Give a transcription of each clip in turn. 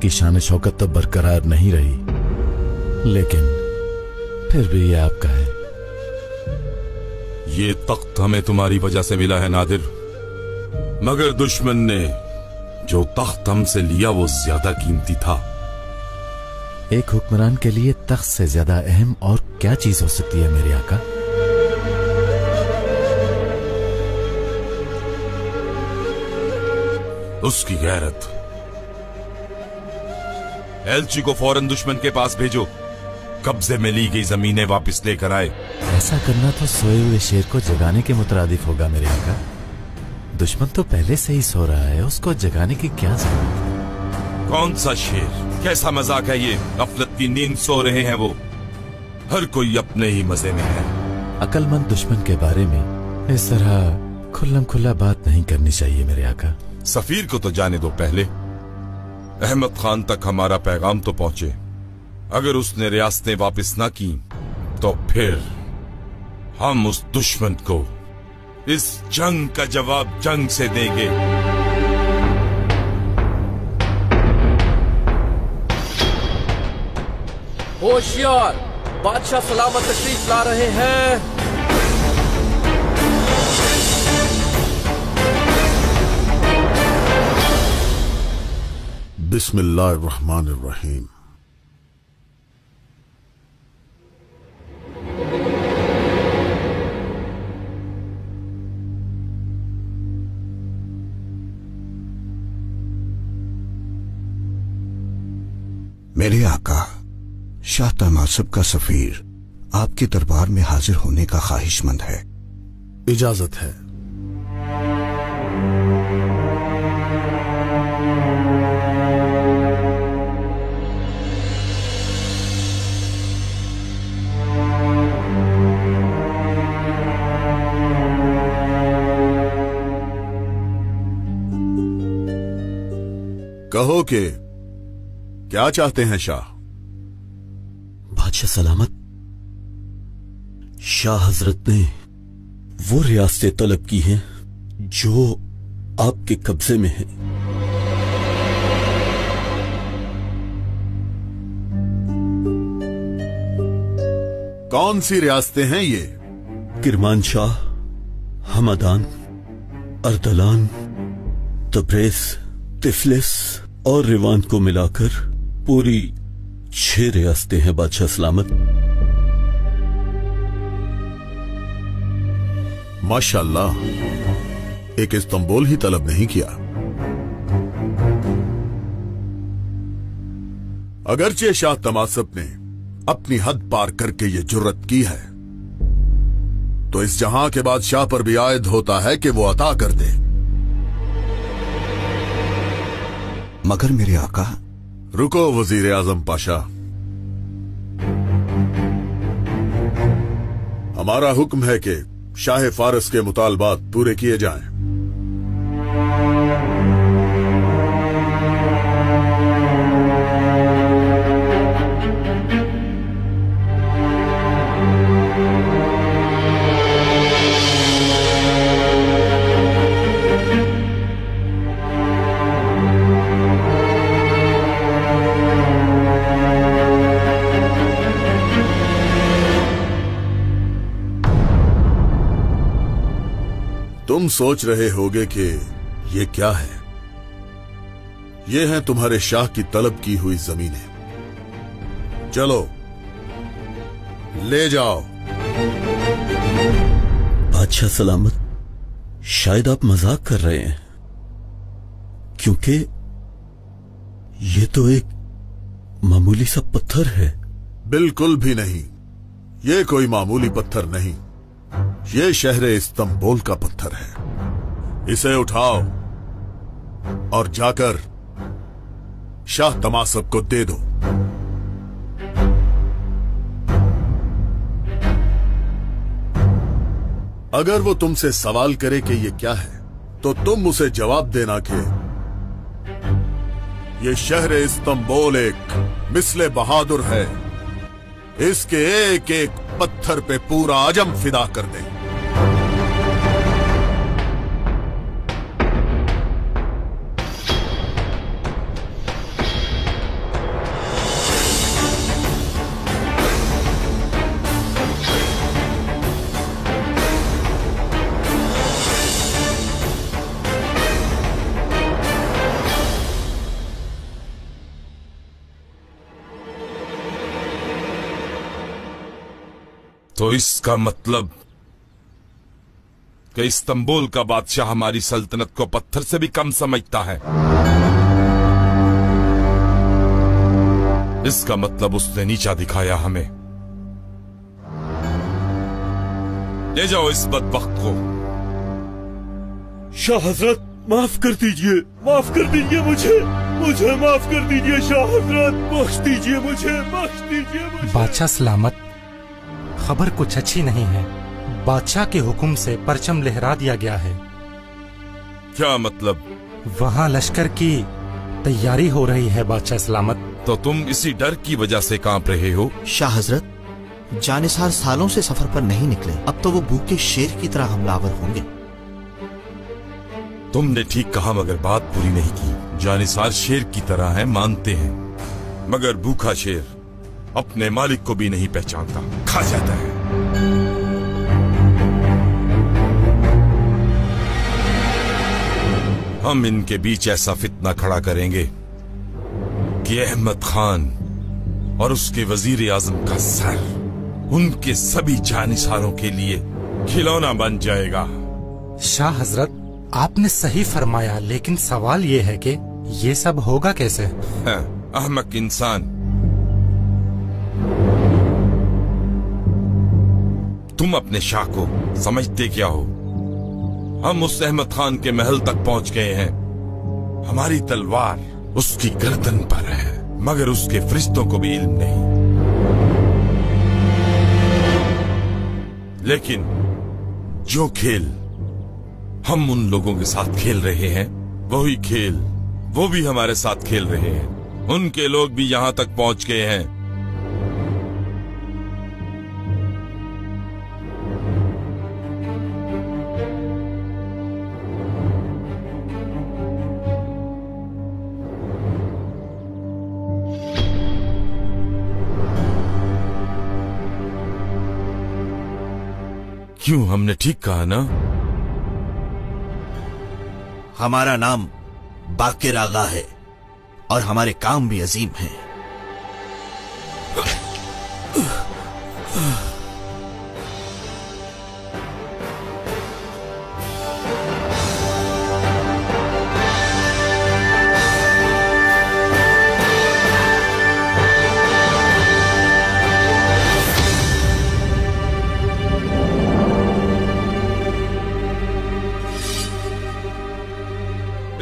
की शान शौकत तो बरकरार नहीं रही। लेकिन फिर भी ये आपका है। ये तख्त हमें तुम्हारी वजह से मिला है नादिर। मगर दुश्मन ने जो तख्त हमसे लिया वो ज़्यादा कीमती था। एक हुक्मरान के लिए तख्त से ज़्यादा अहम और क्या चीज़ हो सकती है मेरे आका? उसकी गैरत। एलची को फ़ौरन दुश्मन के पास भेजो। कब्जे में ली गई जमीनें वापस लेकर आए। ऐसा करना तो सोए हुए शेर को जगाने के मुतरादिफ होगा मेरे आका। दुश्मन तो पहले से ही सो रहा है उसको जगाने की क्या ज़रूरत है? कौन सा शेर? कैसा मज़ाक है ये? गफलत की नींद सो रहे हैं वो। हर कोई अपने ही मज़े में है। अकलमंद दुश्मन के बारे में इस तरह खुल्लम खुल्ला बात नहीं करनी चाहिए मेरे आका। सफीर को तो जाने दो पहले। अहमद खान तक हमारा पैगाम तो पहुँचे। अगर उसने रियासतें वापस ना की तो फिर हम उस दुश्मन को इस जंग का जवाब जंग से देंगे। होशियार, बादशाह सलामत तशरीफ़ ला रहे हैं। बिस्मिल्लाहिर्रहमानिर्रहीम। मेरे आका शाह तमासब का सफीर आपके दरबार में हाजिर होने का ख्वाहिशमंद है। इजाज़त है। कि क्या चाहते हैं शाह? बादशाह सलामत। शाह हज़रत ने वो रियासतें तलब की हैं जो आपके कब्जे में है। कौन सी रियासतें हैं ये? Kermanshah Hamadan Ardalan Tabriz Tiflis और रिवान को मिलाकर पूरी छह रियासतें हैं बादशाह सलामत। माशाल्लाह, एक इस्तंबुल ही तलब नहीं किया। अगरचे शाह तमासब ने अपनी हद पार करके ये जुर्रत की है तो इस जहाँ के बादशाह पर भी आयद होता है कि वो अता कर दे। मगर मेरे आका रुको वज़ीर आज़म पाशा हमारा हुक्म है कि शाह फारस के मुतालबात पूरे किए जाएँ। सोच रहे होगे कि ये क्या है? ये हैं तुम्हारे शाह की तलब की हुई जमीनें। चलो ले जाओ। बादशाह सलामत। शायद आप मज़ाक कर रहे हैं क्योंकि ये तो एक मामूली सा पत्थर है। बिल्कुल भी नहीं। ये कोई मामूली पत्थर नहीं। ये शहर इस्तंबुल का पत्थर है। इसे उठाओ और जाकर शाह तमासब को दे दो। अगर वो तुमसे सवाल करे कि ये क्या है तो तुम उसे जवाब देना कि ये शहर इस्तंबोल एक मिसले बहादुर है। इसके एक एक पत्थर पे पूरा आज़म फिदा कर दे। तो इसका मतलब कि इस्तंबुल का बादशाह हमारी सल्तनत को पत्थर से भी कम समझता है। इसका मतलब उसने नीचा दिखाया हमें। ले जाओ इस बदबख्त को। शाह हज़रत माफ़ कर दीजिए माफ़ कर दीजिए मुझे मुझे माफ़ कर दीजिए शाह हज़रत बख्श दीजिए मुझे बख्श दीजिए मुझे। बादशाह सलामत खबर कुछ अच्छी नहीं है। बादशाह के हुक्म से परचम लहरा दिया गया है। क्या मतलब? वहाँ लश्कर की तैयारी हो रही है बादशाह सलामत। तो तुम इसी डर की वजह से काँप रहे हो? शाह हज़रत जानिसार सालों से सफ़र पर नहीं निकले। अब तो वो भूखे शेर की तरह हमलावर होंगे। तुमने ठीक कहा मगर बात पूरी नहीं की। जानिसार शेर की तरह है मानते हैं। मगर भूखा शेर। अपने मालिक को भी नहीं पहचानता। खा जाता है। हम इनके बीच ऐसा फितना खड़ा करेंगे कि अहमद खान और उसके वज़ीर आज़म का सर उनके सभी जानिसारों के लिए खिलौना बन जाएगा। शाह हज़रत आपने सही फरमाया लेकिन सवाल ये है कि ये सब होगा कैसे? हाँ, अहमक इंसान तुम अपने शाह को समझते क्या हो? हम उस अहमद खान के महल तक पहुँच गए हैं। हमारी तलवार उसकी गर्दन पर है, मगर उसके फरिश्तों को भी इल्म नहीं। लेकिन जो खेल हम उन लोगों के साथ खेल रहे हैं, वही खेल, वो भी हमारे साथ खेल रहे हैं। उनके लोग भी यहाँ तक पहुँच गए हैं। क्यों हमने ठीक कहा ना? हमारा नाम बाकिर आगा है और हमारे काम भी अजीम हैं।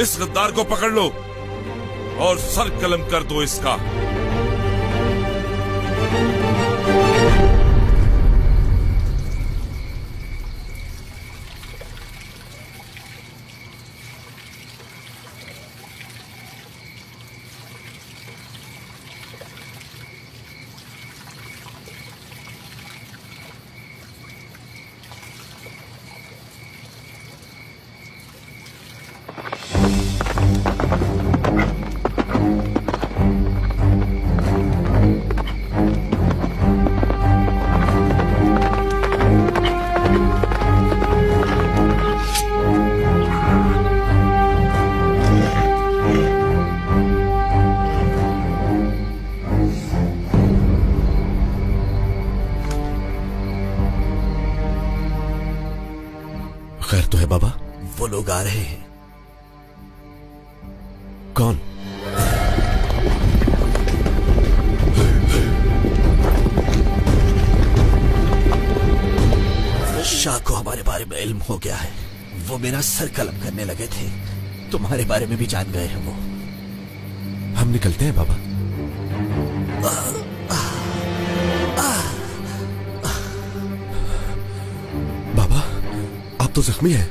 इस गद्दार को पकड़ लो और सर कलम कर दो इसका। सर कलम करने लगे थे। तुम्हारे बारे में भी जान गए हैं वो। हम निकलते हैं बाबा। बाबा आप तो जख्मी हैं।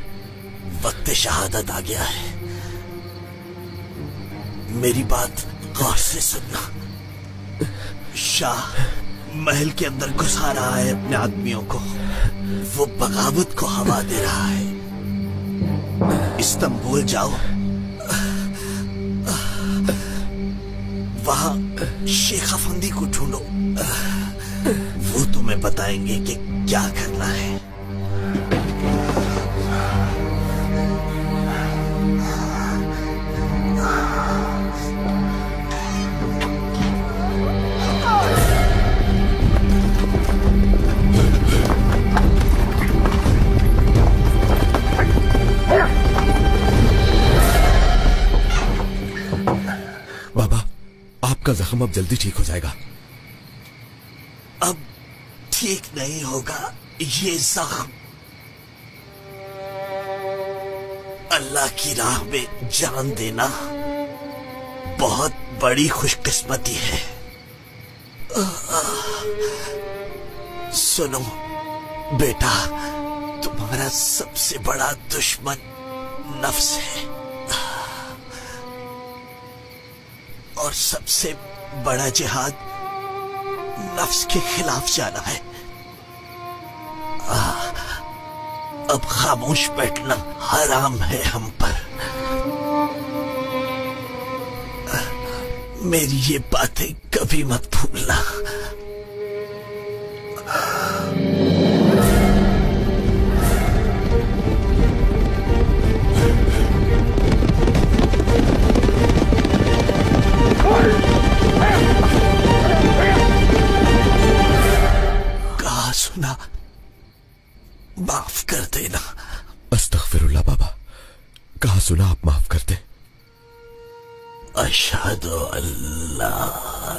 वक्त शहादत आ गया है। मेरी बात गौर से सुनना। शाह महल के अंदर घुसा रहा है अपने आदमियों को। वो बगावत को हवा दे रहा है। इस्तंबुल जाओ। वहाँ शेख अफंदी को ढूंढो। वो तुम्हें बताएँगे कि क्या करना है। आपका जख्म अब जल्दी ठीक हो जाएगा। अब ठीक नहीं होगा, ये जख्म। अल्लाह की राह में जान देना बहुत बड़ी खुशकिस्मती है। सुनो, बेटा, तुम्हारा सबसे बड़ा दुश्मन नफ्स है। और सबसे बड़ा जिहाद नफ्स के खिलाफ जाना है। आ, अब खामोश बैठना हराम है हम पर। आ, मेरी ये बातें कभी मत भूलना।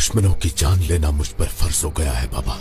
दुश्मनों की जान लेना मुझ पर फ़र्ज़ हो गया है बाबा।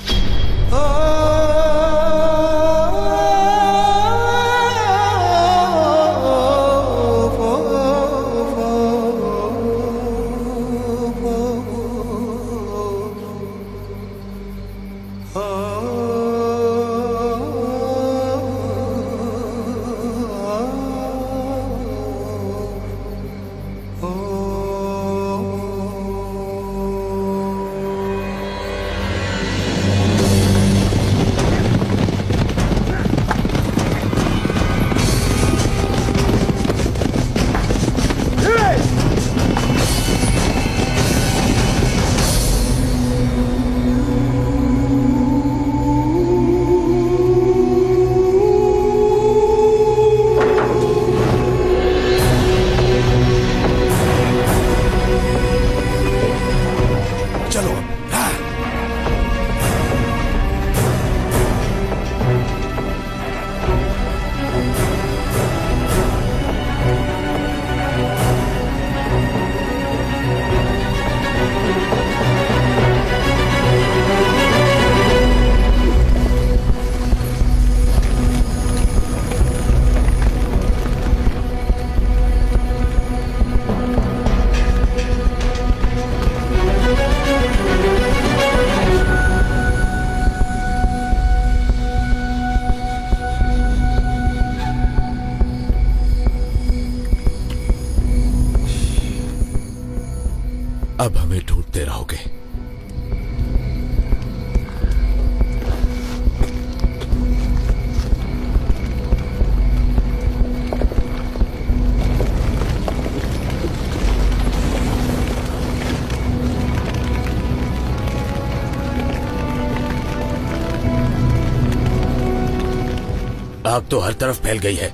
आग तो हर तरफ़ फैल गई है।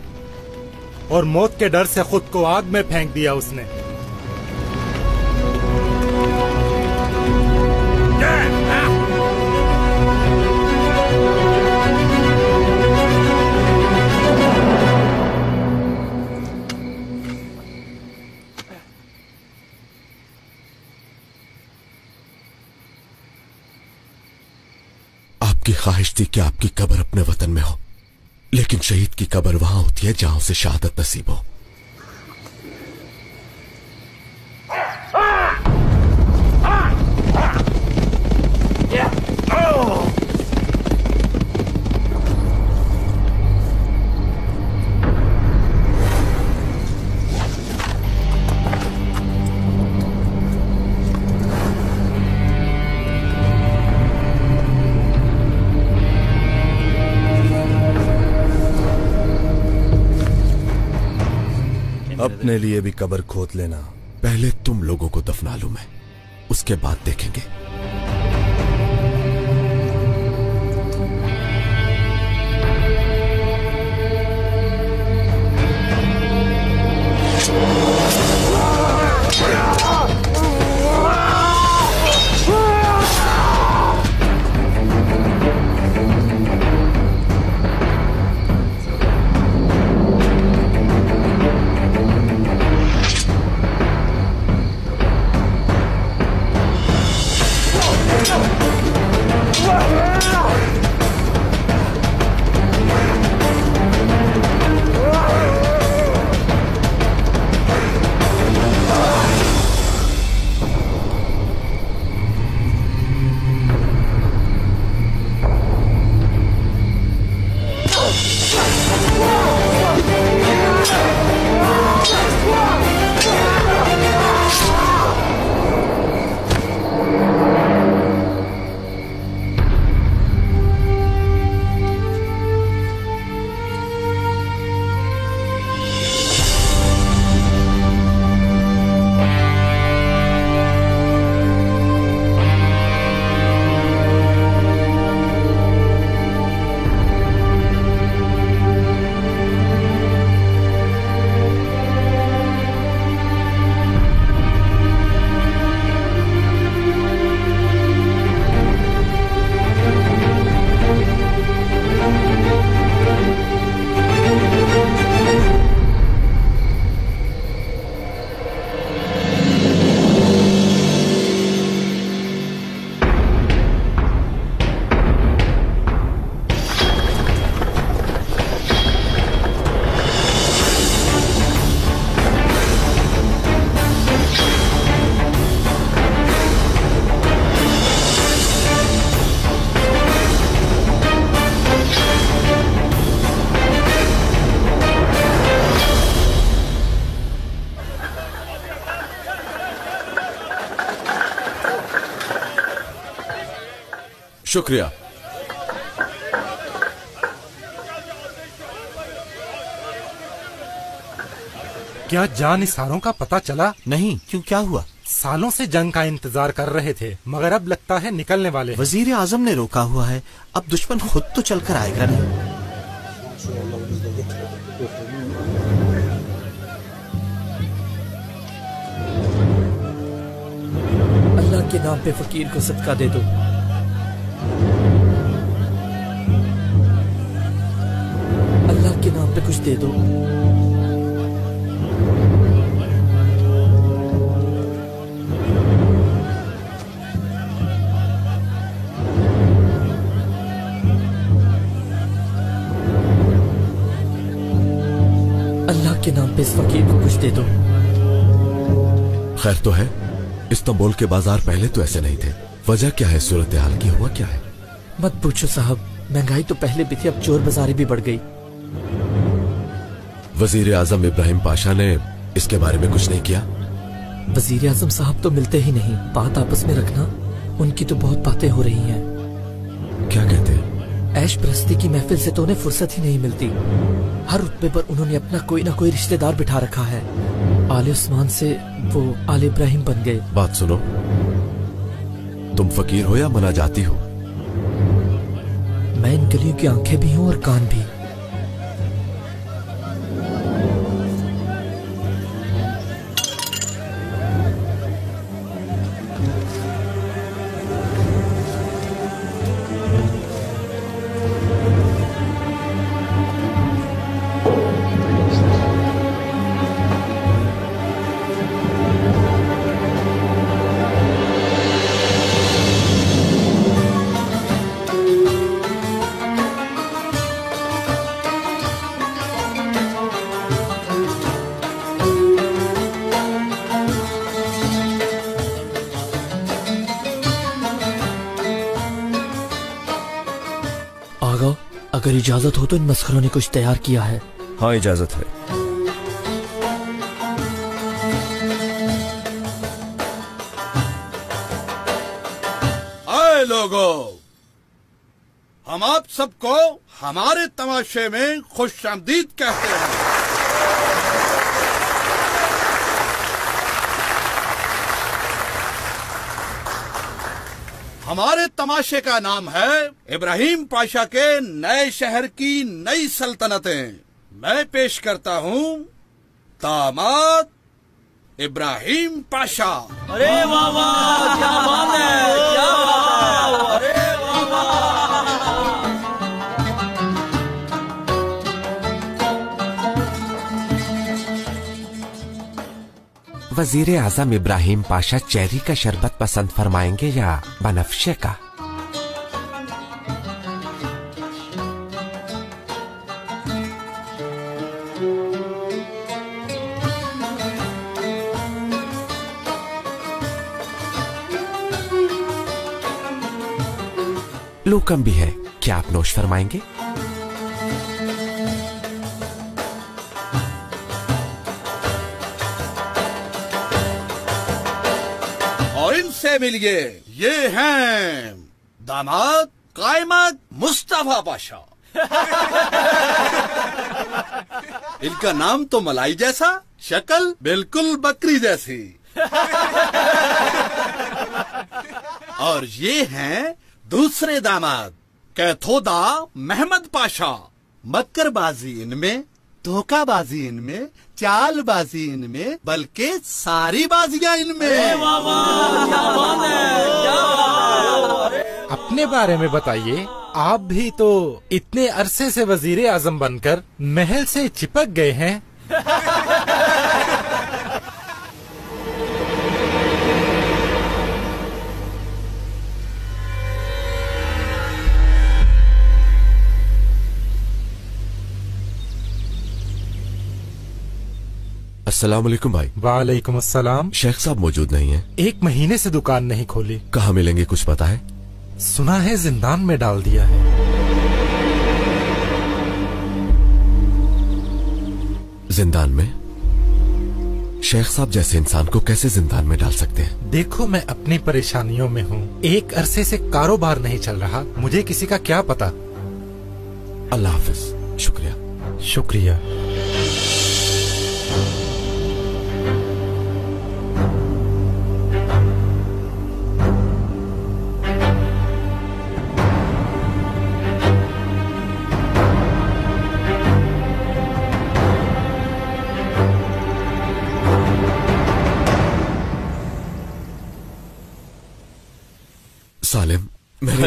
और मौत के डर से खुद को आग में फेंक दिया उसने। आपकी ख्वाहिश थी कि आपकी कब्र अपने वतन में हो। लेकिन शहीद की कब्र वहाँ होती है जहाँ उसे शहादत नसीब हो। लिए भी कबर खोद लेना पहले तुम लोगों को दफना लू मैं। उसके बाद देखेंगे। 我不要。शुक्रिया। क्या जान इशारों का पता चला? नहीं क्यों क्या हुआ? सालों से जंग का इंतज़ार कर रहे थे मगर अब लगता है निकलने वाले वज़ीर आज़म ने रोका हुआ है। अब दुश्मन खुद तो चलकर आएगा नहीं। अल्लाह के नाम पे फकीर को सदका दे दो। नाम पे कुछ दे दो। अल्लाह के नाम पे इस फकीर को कुछ दे दो। खैर तो है इस्तांबुल के बाज़ार पहले तो ऐसे नहीं थे। वजह क्या है? सूरत हाल की हुआ क्या है? मत पूछो साहब महँगाई तो पहले भी थी अब चोर बाजारी भी बढ़ गई। वज़ीर आज़म इब्राहिम पाशा ने इसके बारे में कुछ नहीं किया? वज़ीर आज़म साहब तो मिलते ही नहीं। बात आपस में रखना उनकी तो बहुत बातें हो रही हैं। क्या कहते हैं? ऐश प्रस्ती की महफिल से तो उन्हें फुर्सत ही नहीं मिलती। हर रुतबे पर उन्होंने अपना कोई ना कोई रिश्तेदार बिठा रखा है। आले उस्मान से वो आले इब्राहिम बन गए। बात सुनो। तुम फकीर हो या मना जाती हो? मैं इन गलियों की आँखें भी हूँ और कान भी। हो तो इन मस्करों ने कुछ तैयार किया है। हाँ इजाज़त है। आए लोगों हम आप सबको हमारे तमाशे में खुश आमदीद कहते हैं। हमारे तमाशे का नाम है इब्राहिम पाशा के नए शहर की नई सल्तनतें। मैं पेश करता हूँ, दामाद इब्राहिम पाशा। अरे वाह वाह वज़ीर आज़म इब्राहिम पाशा चेरी का शरबत पसंद फरमाएँगे या बनफशे का? लूकम भी है। क्या आप नोश फरमाएँगे? इनसे मिलिए ये हैं दामाद कायमत मुस्तफ़ा पाशा। इनका नाम तो मलाई जैसा, शक्ल बिल्कुल बकरी जैसी। और ये हैं दूसरे दामाद, कैथोदा महमद पाशा। मक्करबाजी इनमें धोखाबाजी इनमें चालबाजी इनमें बल्कि सारी बाजिया इनमें अपने बारे में बताइए आप भी तो इतने अरसे से वज़ीर आज़म बनकर महल से चिपक गए हैं। अस्सलाम वालेकुम भाई। वालेकुम अस्सलाम। शेख साहब मौजूद नहीं है। एक महीने से दुकान नहीं खोली। कहाँ मिलेंगे कुछ पता है? सुना है जिंदान में डाल दिया है। जिंदान में? शेख साहब जैसे इंसान को कैसे जिंदान में डाल सकते हैं? देखो मैं अपनी परेशानियों में हूँ। एक अरसे से कारोबार नहीं चल रहा। मुझे किसी का क्या पता? अल्लाह हाफिज। शुक्रिया। शुक्रिया।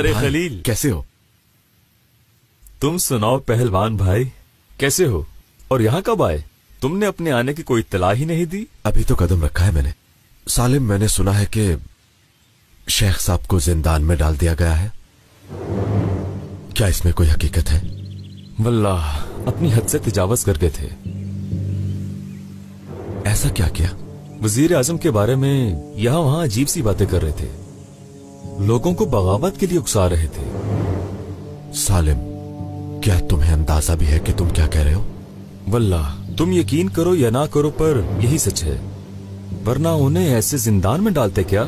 अरे खलील। कैसे हो? तुम सुनाओ पहलवान भाई। कैसे हो? और यहाँ कब आए? तुमने अपने आने की कोई इत्तला ही नहीं दी? अभी तो कदम रखा है मैंने। सालिम मैंने सुना है कि शेख साहब को जिंदान में डाल दिया गया है। क्या इसमें कोई हकीकत है? वल्लाह अपनी हद से तजावज कर गए थे। ऐसा क्या किया? वज़ीर आज़म के बारे में यहाँ वहाँ अजीब सी बातें कर रहे थे। लोगों को बगावत के लिए उकसा रहे थे। सालिम, क्या तुम्हें अंदाज़ा भी है कि तुम क्या कह रहे हो? वल्लाह, तुम यकीन करो या ना करो, पर यही सच है। वरना उन्हें ऐसे जिंदान में डालते क्या?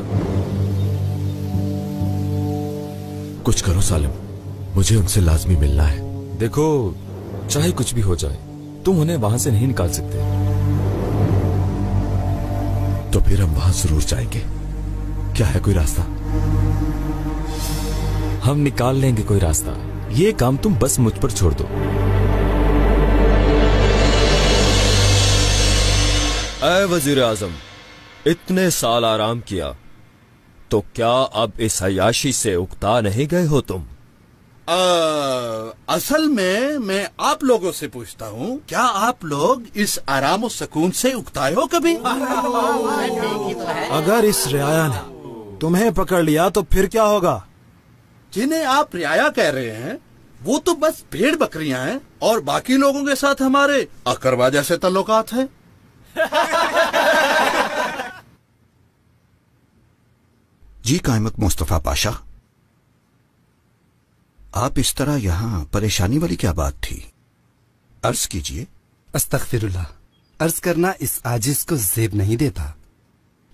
कुछ करो सालिम, मुझे उनसे लाजमी मिलना है। देखो, चाहे कुछ भी हो जाए, तुम उन्हें वहाँ से नहीं निकाल सकते। तो फिर हम वहाँ ज़रूर जाएँगे। क्या है कोई रास्ता? हम निकाल लेंगे कोई रास्ता। ये काम तुम बस मुझ पर छोड़ दो। अय वज़ीर आज़म इतने साल आराम किया तो क्या अब इस हयाशी से उकता नहीं गए हो तुम? आ, असल में मैं आप लोगों से पूछता हूँ क्या आप लोग इस आराम और सुकून से उगताए हो कभी? अगर इस रियाया ने तुम्हें पकड़ लिया तो फिर क्या होगा? जिन्हें आप रियाया कह रहे हैं वो तो बस भेड़ बकरियाँ हैं और बाकी लोगों के साथ हमारे अकरवा जैसे तल्लुकात हैं। जी कायमत मुस्तफ़ा पाशा। आप इस तरह यहाँ परेशानी वाली क्या बात थी? अर्ज़ कीजिए। अस्तगफिरुल्लाह। अर्ज़ करना इस आजिज को जेब नहीं देता।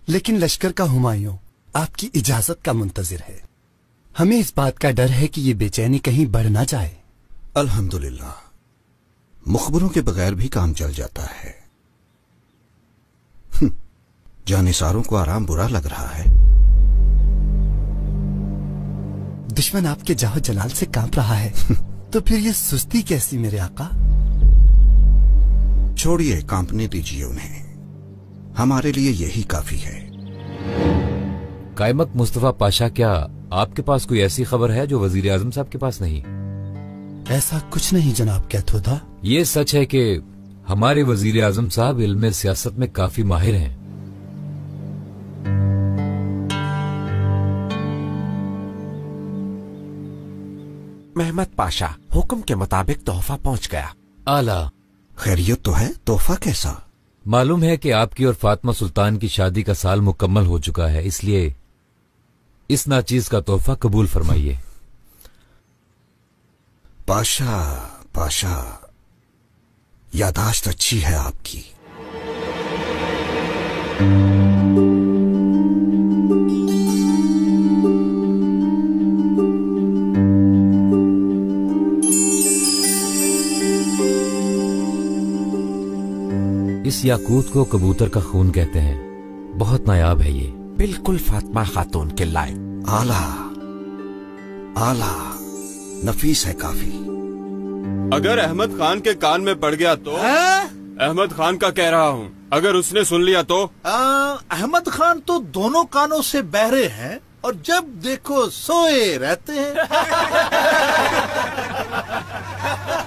लेकिन लश्कर का हुमायूं आपकी इजाज़त का मुंतजिर है। हमें इस बात का डर है कि ये बेचैनी कहीं बढ़ ना जाए। अल्हम्दुलिल्लाह। मुखबरों के बगैर भी काम चल जाता है। हम्म, जानिसारों को आराम बुरा लग रहा है। दुश्मन आपके जाहो जलाल से काँप रहा है। तो फिर ये सुस्ती कैसी मेरे आका? छोड़िए कांपने दीजिए उन्हें। हमारे लिए यही काफ़ी है। कायमक मुस्तफ़ा पाशा क्या आपके पास कोई ऐसी खबर है जो वज़ीर आज़म साहब के पास नहीं? ऐसा कुछ नहीं जनाब कैथोदा। ये सच है कि हमारे वज़ीर आज़म साहब इल्म सियासत में काफ़ी माहिर हैं। मेहमद पाशा हुक्म के मुताबिक तोहफा पहुँच गया। आला। खैरियत तो है तोहफा कैसा? मालूम है कि आपकी और फातिमा सुल्तान की शादी का साल मुकम्मल हो चुका है इसलिए इस नाचीज का तोहफा कबूल फरमाइए। पाशा पाशा यादाश्त अच्छी है आपकी। इस याकूत को कबूतर का खून कहते हैं। बहुत नायाब है ये। बिल्कुल फातिमा खातून के लायक। आला आला नफीस है काफ़ी। अगर अहमद खान के कान में पड़ गया तो? अहमद खान का कह रहा हूँ अगर उसने सुन लिया तो? अहमद खान तो दोनों कानों से बहरे हैं और जब देखो सोए रहते हैं।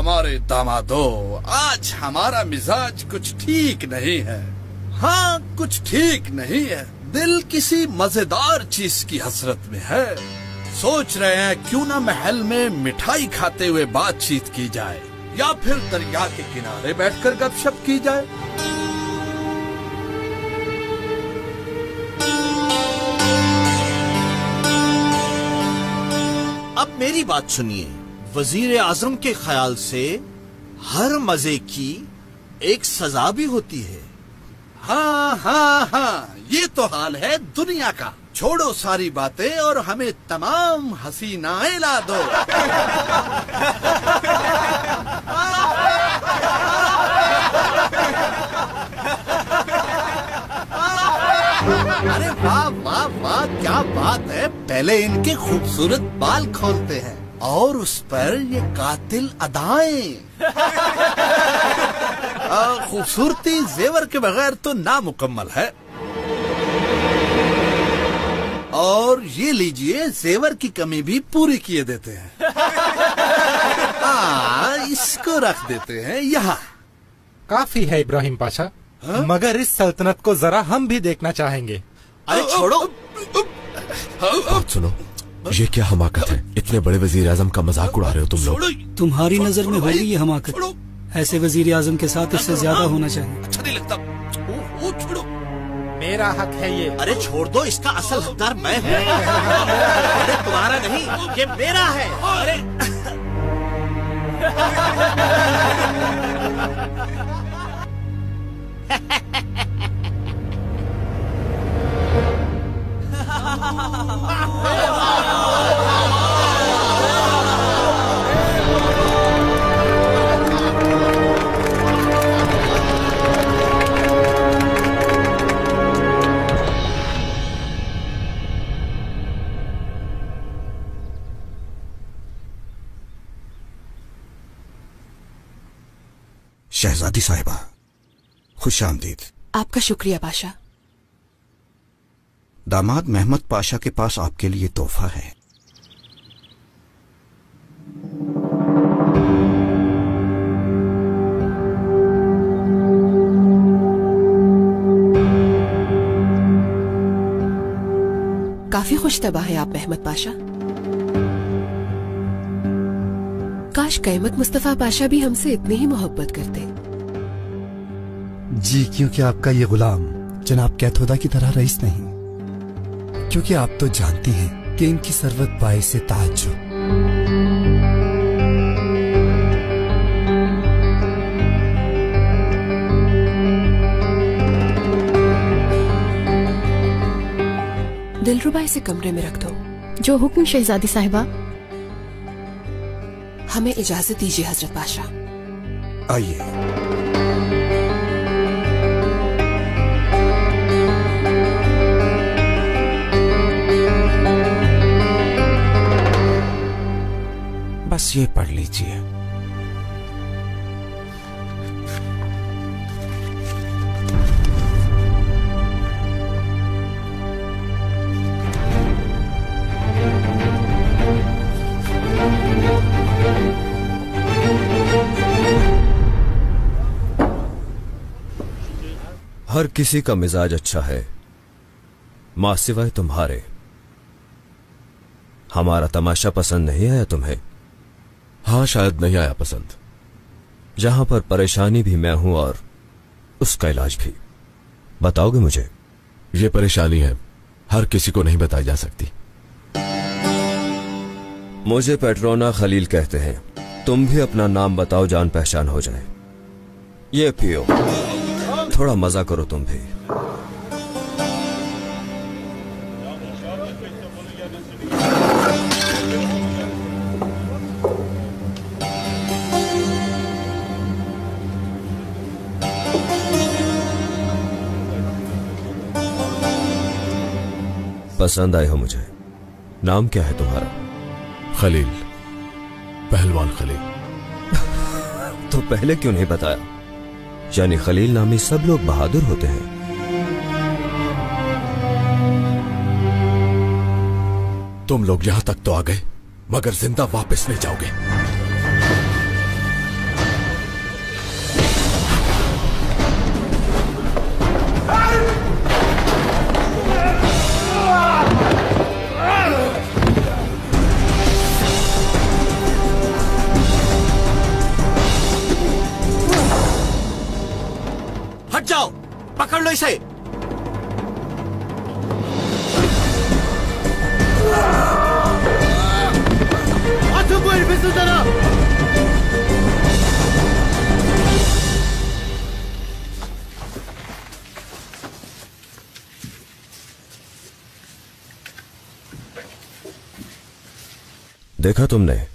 हमारे दामादो, आज हमारा मिजाज कुछ ठीक नहीं है। हाँ कुछ ठीक नहीं है। दिल किसी मज़ेदार चीज़ की हसरत में है। सोच रहे हैं क्यों ना महल में मिठाई खाते हुए बातचीत की जाए, या फिर दरिया के किनारे बैठकर गपशप की जाए। अब मेरी बात सुनिए। वज़ीर आज़म के ख्याल से हर मज़े की एक सजा भी होती है। हाँ हाँ हाँ ये तो हाल है दुनिया का। छोड़ो सारी बातें और हमें तमाम हसीनाएँ ला दो। अरे वाह वाह वाह, क्या बात है। पहले इनके खूबसूरत बाल खोलते हैं। और उस पर ये कातिल अदाएँ खूबसूरती जेवर के बगैर तो नामुकम्मल है और ये लीजिए जेवर की कमी भी पूरी किए देते हैं हाँ इसको रख देते हैं यहाँ काफ़ी है इब्राहिम पाशा हा? मगर इस सल्तनत को जरा हम भी देखना चाहेंगे अरे छोड़ो बात सुनो ये क्या हमाकत है? इतने बड़े वज़ीर आज़म का मज़ाक उड़ा रहे हो तुम लोग। तुम्हारी नज़र में होगी ये हमाकत। ऐसे वज़ीर आज़म के साथ इससे ज़्यादा होना चाहिए। अच्छा नहीं लगता। ओ, ओ, छोड़ो। मेरा हक है ये। अरे छोड़ दो इसका असल हकदार मैं हूँ। अरे तुम्हारा नहीं ये मेरा है। अरे। शहजादी साहिबा खुश आमदीद। आपका शुक्रिया पाशा। दामाद मेहमद पाशा के पास आपके लिए तोहफा है। काफ़ी खुश तबा है आप अहमद पाशा। काश कैमत मुस्तफ़ा पाशा भी हमसे इतनी ही मोहब्बत करते। जी क्योंकि आपका ये गुलाम जनाब कैथोदा की तरह रईस नहीं। क्योंकि आप तो जानती हैं कि इनकी सरवत बाई से ताज्जुब। दिलरुबा इसे कमरे में रख दो। जो हुक्म शहजादी साहिबा हमें इजाज़त दीजिए हज़रत पाशा आइए। बस ये पढ़ लीजिए। हर किसी का मिजाज अच्छा है, माँ सिवाय तुम्हारे। हमारा तमाशा पसंद नहीं आया तुम्हें। हाँ शायद नहीं आया पसंद। जहाँ पर परेशानी भी मैं हूँ और उसका इलाज भी। बताओगे मुझे? ये परेशानी है। हर किसी को नहीं बताई जा सकती। मुझे पेट्रोना खलील कहते हैं। तुम भी अपना नाम बताओ जान पहचान हो जाए। ये पियो। थोड़ा मज़ा करो तुम भी। पसंद आए हो मुझे। नाम क्या है तुम्हारा? खलील। पहलवान खलील। तो पहले क्यों नहीं बताया? यानी खलील नामी सब लोग बहादुर होते हैं। तुम लोग यहाँ तक तो आ गए मगर ज़िंदा वापस नहीं जाओगे। पकड़ लो इसे। Atın bu herifi zindana! देखा तुमने?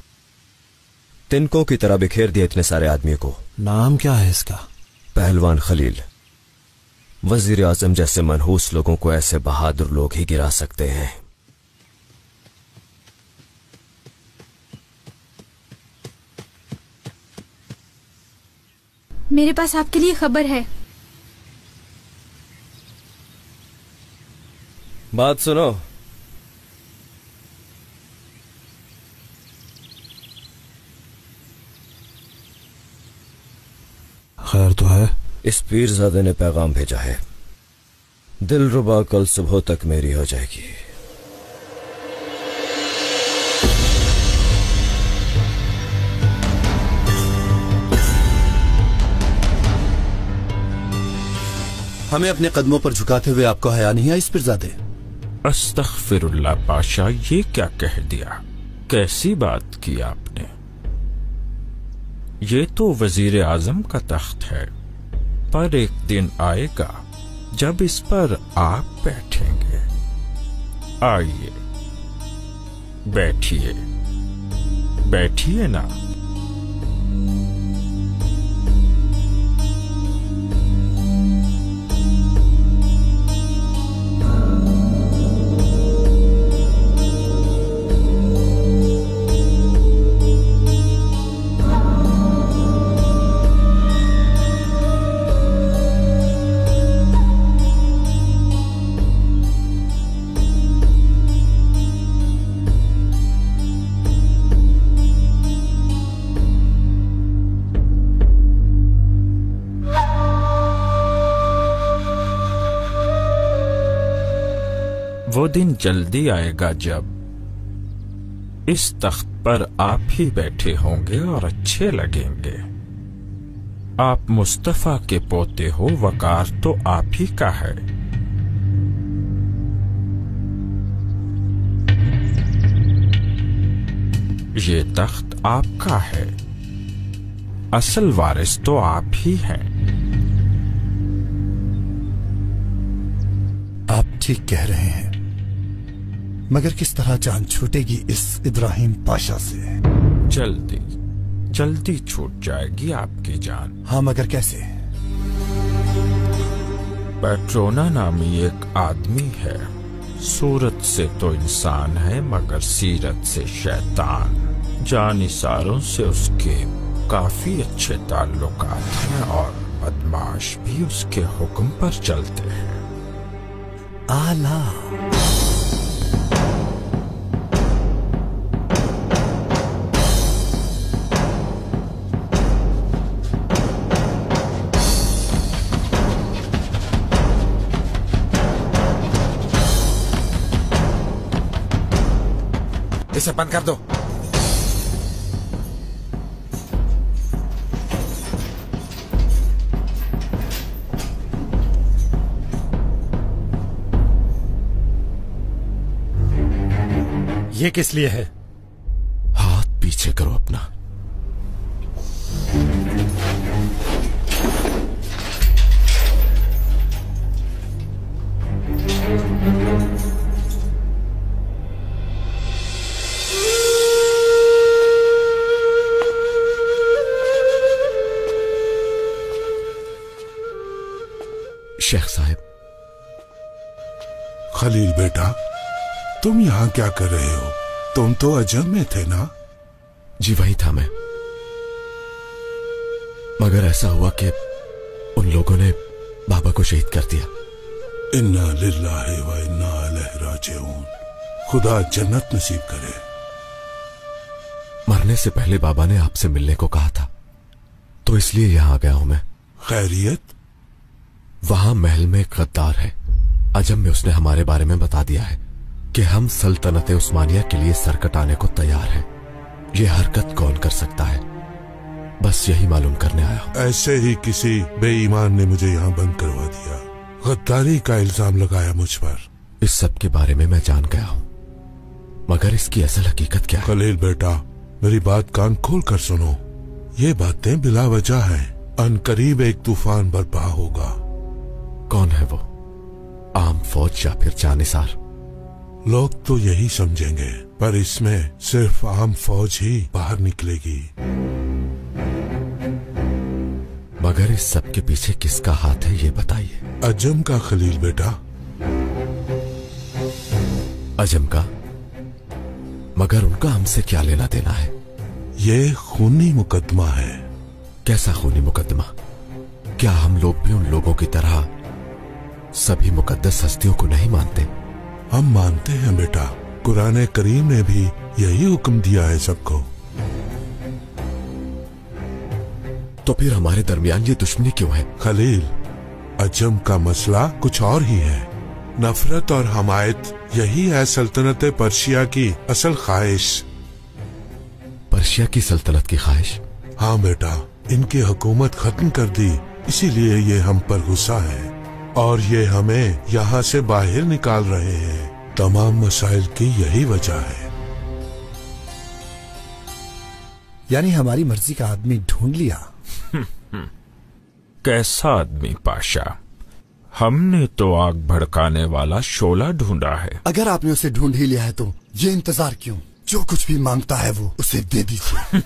तिनकों की तरह बिखेर दिया इतने सारे आदमियों को। नाम क्या है इसका? पहलवान खलील। वज़ीर आज़म जैसे मनहूस लोगों को ऐसे बहादुर लोग ही गिरा सकते हैं। मेरे पास आपके लिए खबर है। बात सुनो खैर तो है इस पीरजादे ने पैगाम भेजा है। दिल रुबा कल सुबह तक मेरी हो जाएगी। हमें अपने कदमों पर झुकाते हुए आपको हया नहीं आई इस पिरजादे। अस्तगफिरुल्लाह पाशा ये क्या कह दिया? कैसी बात की आपने? ये तो वज़ीर आज़म का तख्त है। पर एक दिन आएगा जब इस पर आप बैठेंगे। आइए बैठिए बैठिए ना। दिन जल्दी आएगा जब इस तख्त पर आप ही बैठे होंगे और अच्छे लगेंगे। आप मुस्तफ़ा के पोते हो, वकार तो आप ही का है। ये तख्त आपका है। असल वारिस तो आप ही हैं। आप ठीक कह रहे हैं। मगर किस तरह जान छूटेगी इस इब्राहिम पाशा से? जल्दी जल्दी छूट जाएगी आपकी जान। हाँ मगर कैसे? पेट्रोना नामी एक आदमी है। सूरत से तो इंसान है मगर सीरत से शैतान। जान इशारों से उसके काफ़ी अच्छे ताल्लुक हैं और बदमाश भी उसके हुक्म पर चलते हैं। आला। इसे बंद कर दो ये किस लिए है? हाथ पीछे करो अपना। खलील बेटा तुम यहाँ क्या कर रहे हो? तुम तो अजम में थे ना? जी वही था मैं। मगर ऐसा हुआ कि उन लोगों ने बाबा को शहीद कर दिया। इन्ना लिल्लाहि व इन्ना अलैहि राजिऊन। खुदा जन्नत नसीब करे। मरने से पहले बाबा ने आपसे मिलने को कहा था। तो इसलिए यहाँ आ गया हूँ मैं। खैरियत? वहाँ महल में एक गद्दार है। अजम में उसने हमारे बारे में बता दिया है कि हम सल्तनत उस्मानिया के लिए सर कटाने को तैयार हैं। ये हरकत कौन कर सकता है? बस यही मालूम करने आया ऐसे ही किसी बेईमान ने मुझे यहाँ बंद करवा दिया। गद्दारी का इल्ज़ाम लगाया मुझ पर। इस सब के बारे में मैं जान गया हूँ। मगर इसकी असल हकीकत क्या खलील बेटा मेरी बात कान खोल कर सुनो। ये बातें बिला वजह है। अनकरीब एक तूफ़ान बर्पा होगा। कौन है वो? आम फौज या फिर जानिसार। लोग तो यही समझेंगे पर इसमें सिर्फ़ आम फौज ही बाहर निकलेगी। मगर इस सब के पीछे किसका हाथ है ये बताइए। अजम का खलील बेटा। अजम का? मगर उनका हमसे क्या लेना देना है? ये खूनी मुकदमा है। कैसा खूनी मुकदमा? क्या हम लोग भी उन लोगों की तरह सभी मुकद्दस हस्तियों को नहीं मानते। हम मानते हैं बेटा। कुरान करीम ने भी यही हुक्म दिया है सबको। तो फिर हमारे दरमियान ये दुश्मनी क्यों है? खलील अजम का मसला कुछ और ही है। नफरत और हमायत यही है सल्तनत पर्शिया की असल ख्वाहिश। पर्शिया की सल्तनत की ख्वाहिश? हाँ बेटा इनकी हुकूमत खत्म कर दी इसीलिए ये हम पर गुस्सा है। और ये हमें यहाँ से बाहर निकाल रहे हैं। तमाम मसाइल की यही वजह है। यानी हमारी मर्ज़ी का आदमी ढूंढ लिया। कैसा आदमी पाशा? हमने तो आग भड़काने वाला शोला ढूंढा है। अगर आपने उसे ढूंढ ही लिया है तो ये इंतज़ार क्यों? जो कुछ भी माँगता है वो उसे दे दीजिए।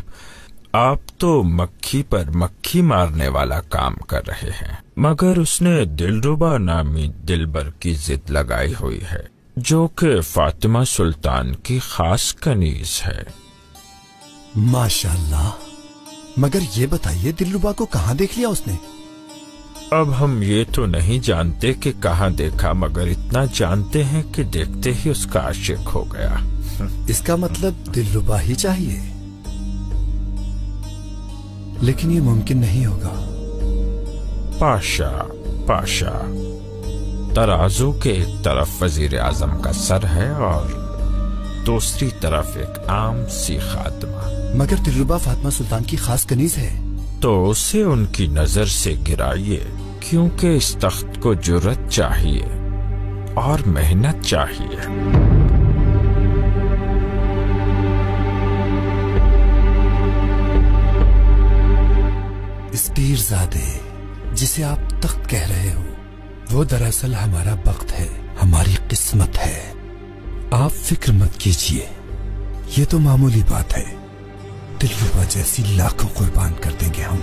आप तो मक्खी पर मक्खी मारने वाला काम कर रहे हैं मगर उसने दिलरुबा नामी दिलबर की जिद लगाई हुई है जो कि फातिमा सुल्तान की खास कनीज है। माशाल्लाह। मगर ये बताइए दिलरुबा को कहाँ देख लिया उसने? अब हम ये तो नहीं जानते कि कहाँ देखा मगर इतना जानते हैं कि देखते ही उसका आशिक हो गया। इसका मतलब दिलरुबा ही चाहिए। लेकिन ये मुमकिन नहीं होगा। पाशा पाशा तराजू के एक तरफ़ वज़ीर आज़म का सर है और दूसरी तरफ़ एक आम सी खात्मा। मगर दिलरुबा फातिमा सुल्तान की खास कनीज है। तो उसे उनकी नज़र से गिराइए क्योंकि इस तख्त को जुरत चाहिए और मेहनत चाहिए। पीरजादे, जिसे आप तख्त कह रहे हो, वो दरअसल हमारा वक्त है, हमारी किस्मत है। आप फ़िक्र मत कीजिए, ये तो मामूली बात है। दिलरुबा जैसी लाखों कुर्बान कर देंगे हम।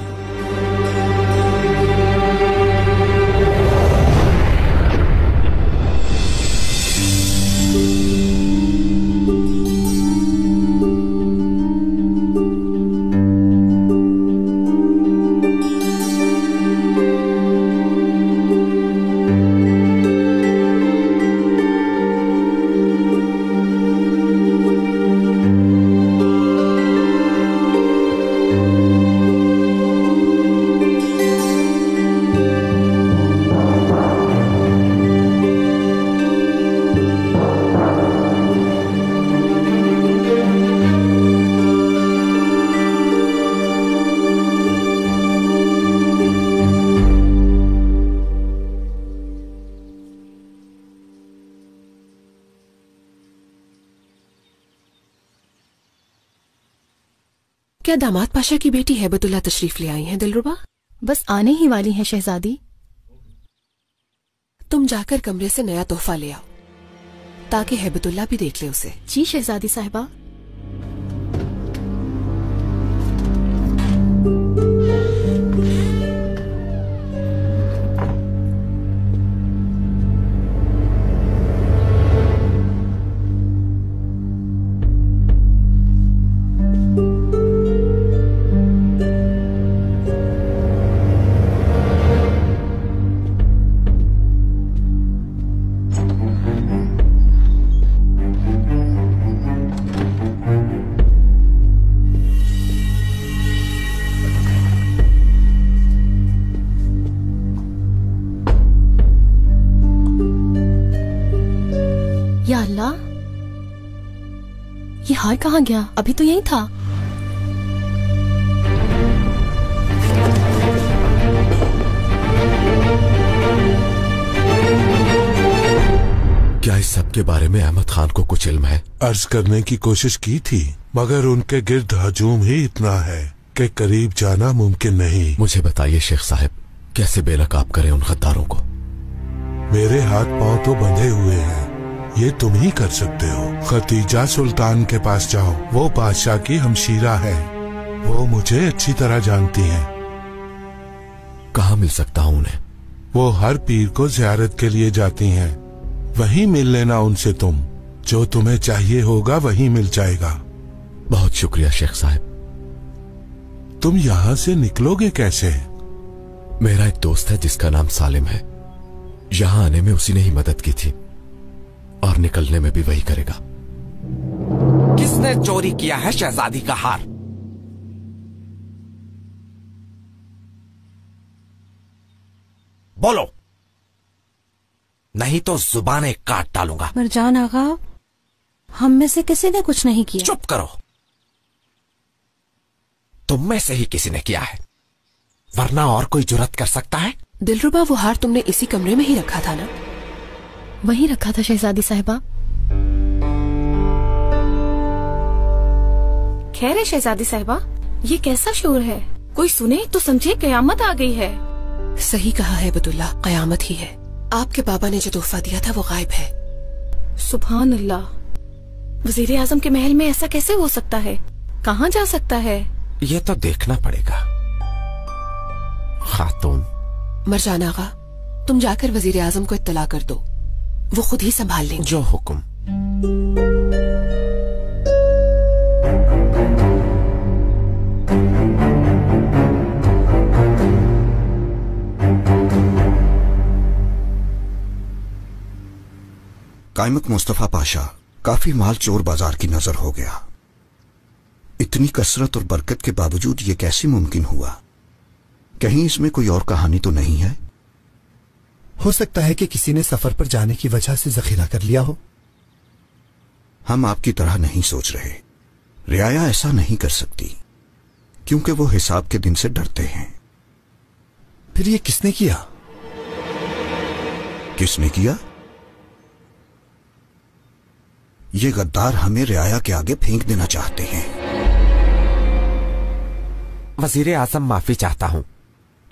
क्या दामाद पाशा की बेटी हैबतुल्ला तशरीफ़ ले आई हैं दिलरुबा? बस आने ही वाली है शहजादी। तुम जाकर कमरे से नया तोहफा ले आओ ताकि हैबतुल्ला भी देख ले उसे। जी शहजादी साहिबा। कहाँ गया? अभी तो यही था। क्या इस सब के बारे में अहमद खान को कुछ इल्म है? अर्ज़ करने की कोशिश की थी मगर उनके गिर्द हजूम ही इतना है कि करीब जाना मुमकिन नहीं। मुझे बताइए शेख साहब कैसे बेनकाब करें उन गद्दारों को? मेरे हाथ पाँव तो बंधे हुए हैं। ये तुम ही कर सकते हो। खतीजा सुल्तान के पास जाओ। वो बादशाह की हमशीरा है। वो मुझे अच्छी तरह जानती हैं। कहा मिल सकता हूँ उन्हें? वो हर पीर को जियारत के लिए जाती हैं। वहीं मिल लेना उनसे तुम। जो तुम्हें चाहिए होगा वहीं मिल जाएगा। बहुत शुक्रिया शेख साहब। तुम यहाँ से निकलोगे कैसे? मेरा एक दोस्त है जिसका नाम सालिम है। यहाँ आने में उसी ने ही मदद की थी। और निकलने में भी वही करेगा। किसने चोरी किया है शहजादी का हार? बोलो। नहीं तो जुबानें काट डालूँगा। मरजान आगा हम में से किसी ने कुछ नहीं किया। चुप करो। तुम में से ही किसी ने किया है। वरना और कोई जुरत कर सकता है? दिलरुबा वो हार तुमने इसी कमरे में ही रखा था ना? वहीं रखा था शहजादी साहिबा। खैर है शहजादी साहिबा ये कैसा शोर है? कोई सुने तो समझे कयामत आ गई है। सही कहा है बदुल्ला कयामत ही है। आपके बाबा ने जो तोहफा दिया था वो गायब है। सुबहान अल्लाह वज़ीर आज़म के महल में ऐसा कैसे हो सकता है? कहाँ जा सकता है? ये तो देखना पड़ेगा। खातून। मरजान आगा तुम जाकर वज़ीर आज़म को इतला कर दो। वो खुद ही संभाल लेंगे। जो हुक्म। कायमत मुस्तफ़ा पाशा काफ़ी माल चोर बाज़ार की नज़र हो गया। इतनी कसरत और बरकत के बावजूद यह कैसे मुमकिन हुआ? कहीं इसमें कोई और कहानी तो नहीं है? हो सकता है कि किसी ने सफ़र पर जाने की वजह से जखीरा कर लिया हो। हम आपकी तरह नहीं सोच रहे। रियाया ऐसा नहीं कर सकती क्योंकि वो हिसाब के दिन से डरते हैं। फिर ये किसने किया? किसने किया? ये गद्दार हमें रियाया के आगे फेंक देना चाहते हैं। वज़ीर आज़म माफ़ी चाहता हूँ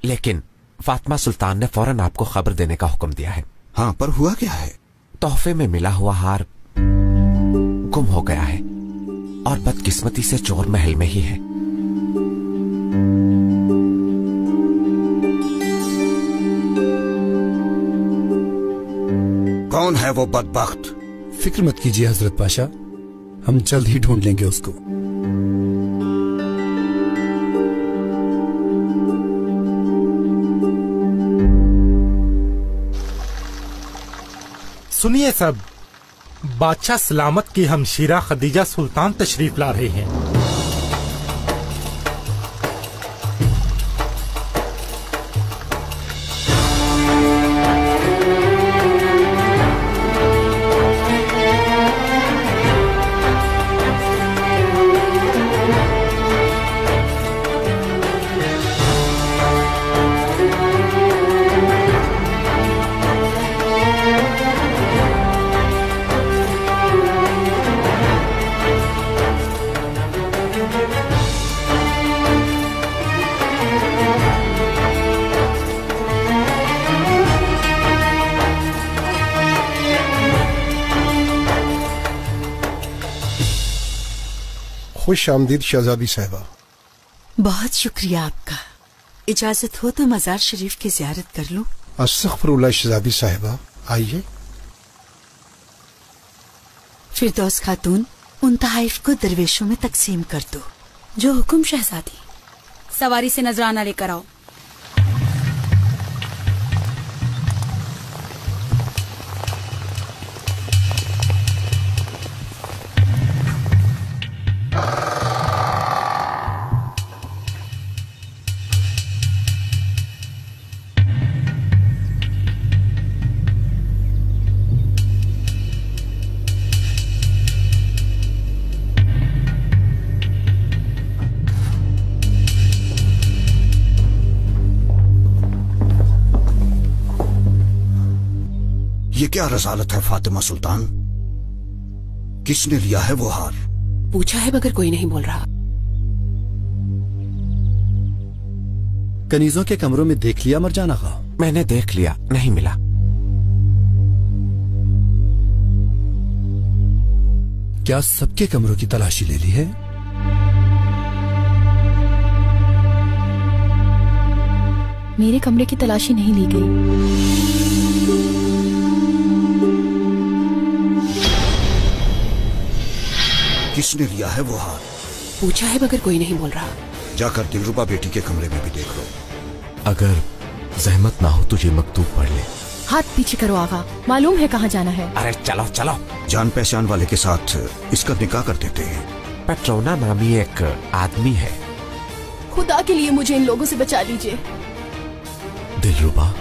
लेकिन फातिमा सुल्तान ने फ़ौरन आपको खबर देने का हुक्म दिया है। हाँ पर हुआ क्या है? तोहफे में मिला हुआ हार गुम हो गया है और बदकिस्मती से चोर महल में ही है। कौन है वो बदबख्त? फ़िक्र मत कीजिए हज़रत पाशा हम जल्द ही ढूंढ लेंगे उसको। सुनिए सब। बादशाह सलामत की हमशीरा खदीजा सुल्तान तशरीफ़ ला रहे हैं। खुश आमदीद शहजादी साहबा। बहुत शुक्रिया आपका। इजाज़त हो तो मजार शरीफ की जियारत कर लो। अस्तगफिरुल्लाह शहजादी साहबा। आइए। दोस्त खातून उन तहाइफ को दरवेशों में तकसीम कर दो जो हुक्म शहजादी। सवारी से नजराना लेकर आओ। क्या रसालत है फातिमा सुल्तान? किसने लिया है वो हार? पूछा है मगर कोई नहीं बोल रहा। कनीजों के कमरों में देख लिया मरजाना का मैंने देख लिया नहीं मिला। क्या सबके कमरों की तलाशी ले ली है? मेरे कमरे की तलाशी नहीं ली गई। किसने लिया है वो हार पूछा है मगर कोई नहीं बोल रहा। जाकर दिलरुबा बेटी के कमरे में भी देख लो। अगर जहमत ना हो तो ये मकतूब पढ़ ले। हाथ पीछे करो आगा मालूम है कहाँ जाना है। अरे चलो चलो। जान पहचान वाले के साथ इसका निकाह कर देते हैं। पेट्रोना नामी एक आदमी है। खुदा के लिए मुझे इन लोगों से बचा लीजिए। दिलरुबा।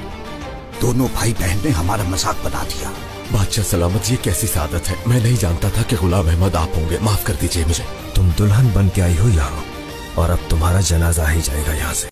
दोनों भाई बहन ने हमारा मज़ाक बना दिया। बादशाह सलामत, ये कैसी सादत है? मैं नहीं जानता था कि गुलाम अहमद आप होंगे। माफ़ कर दीजिए मुझे। तुम दुल्हन बन के आई हो यहाँ, और अब तुम्हारा जनाजा ही जाएगा यहाँ से।